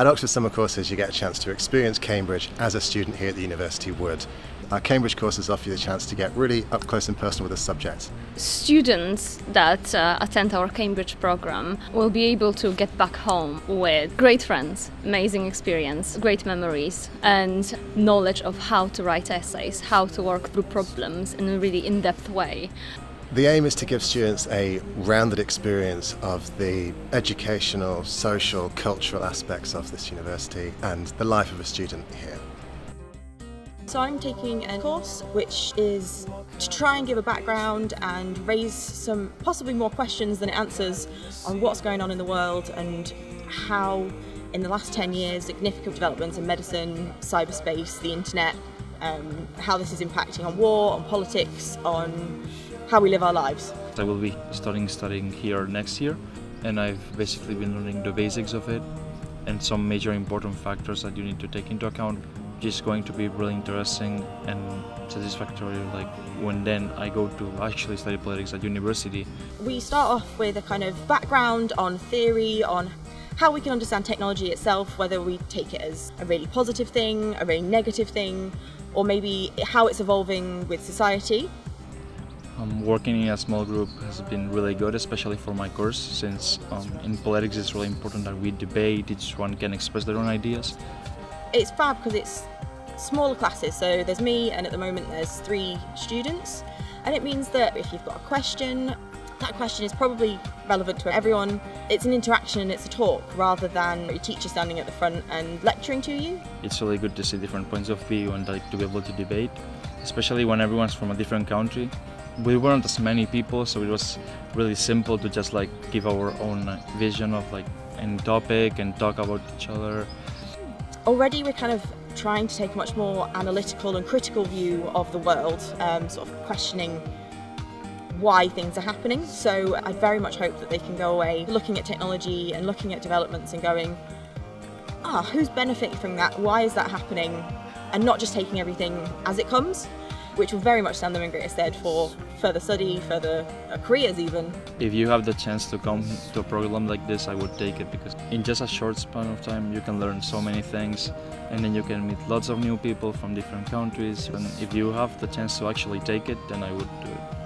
At Oxford Summer Courses, you get a chance to experience Cambridge as a student here at the university would. Our Cambridge courses offer you the chance to get really up close and personal with the subject. Students that uh, attend our Cambridge program will be able to get back home with great friends, amazing experience, great memories, and knowledge of how to write essays, how to work through problems in a really in depth way. The aim is to give students a rounded experience of the educational, social, cultural aspects of this university and the life of a student here. So I'm taking a course which is to try and give a background and raise some possibly more questions than it answers on what's going on in the world and how in the last 10 years significant developments in medicine, cyberspace, the internet, um, how this is impacting on war, on politics, on how we live our lives. I will be starting studying here next year and I've basically been learning the basics of it and some major important factors that you need to take into account which is going to be really interesting and satisfactory like when then I go to actually study politics at university. We start off with a kind of background on theory, on how we can understand technology itself, whether we take it as a really positive thing, a really negative thing, or maybe how it's evolving with society. Um, working in a small group has been really good, especially for my course, since um, in politics it's really important that we debate, each one can express their own ideas. It's fab because it's smaller classes, so there's me and at the moment there's three students, and it means that if you've got a question, that question is probably relevant to everyone. It's an interaction, it's a talk, rather than a teacher standing at the front and lecturing to you. It's really good to see different points of view and like to be able to debate, especially when everyone's from a different country. We weren't as many people, so it was really simple to just like give our own vision of like any topic and talk about each other. Already we're kind of trying to take a much more analytical and critical view of the world, um, sort of questioning why things are happening. So I very much hope that they can go away looking at technology and looking at developments and going, ah, who's benefiting from that? Why is that happening? And not just taking everything as it comes which will very much stand them in greater stead for further study, further uh, careers even. If you have the chance to come to a program like this, I would take it because in just a short span of time you can learn so many things and then you can meet lots of new people from different countries and if you have the chance to actually take it, then I would do it.